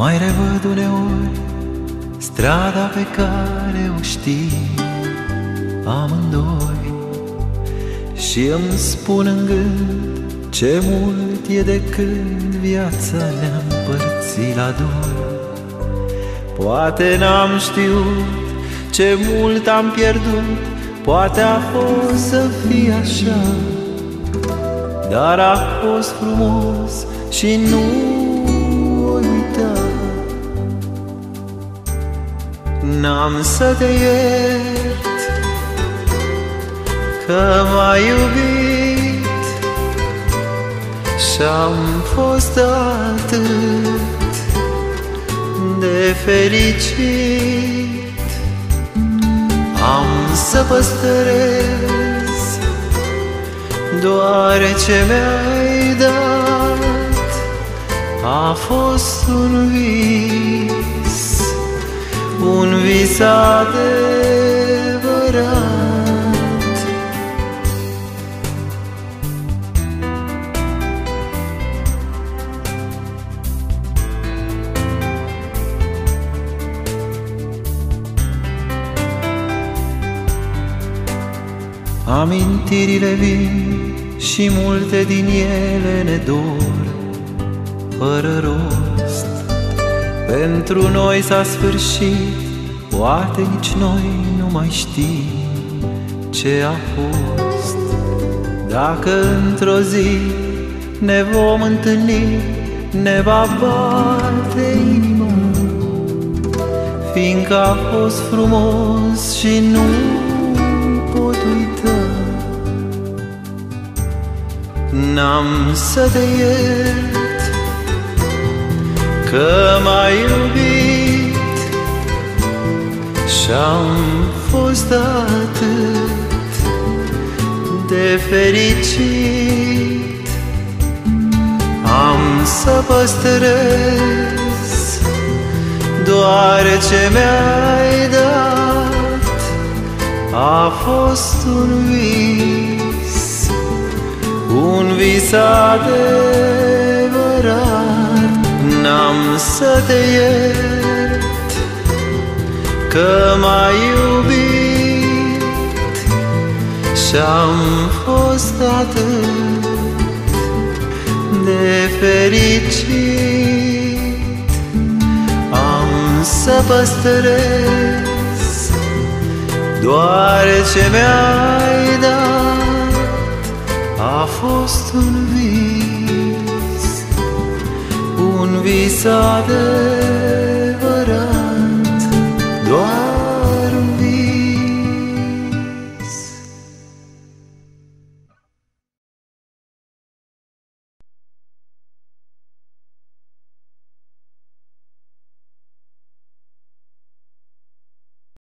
Mai revăd uneori strada pe care o știi amândoi. Și îmi spun în gând ce mult e de când viața ne-a împărțit la doi. Poate n-am știut ce mult am pierdut Poate a fost să fie așa Dar a fost frumos și nu N-am să te iert Că m-ai iubit Și-am fost atât de fericit. Am să păstrez doar ce mi-ai dat. A fost un vis, un vis adevărat. Amintirile vin și multe din ele ne dor fără rost Pentru noi s-a sfârșit, poate nici noi nu mai știm ce a fost. Dacă într-o zi ne vom întâlni, ne va bate inima Fiindcă a fost frumos și nu pot uita. N-am să te iert Că m-ai iubit. Și-am fost atât de fericit. Am să păstrez doar ce mi-ai dat. A fost un vis, un vis adevărat N-am să te iert că m-ai iubit Și-am fost atât de fericit. Am să păstrez doar ce mi-ai dat. A fost un vis, بیساده